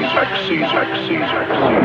Caesar, Caesar, Caesar, Caesar.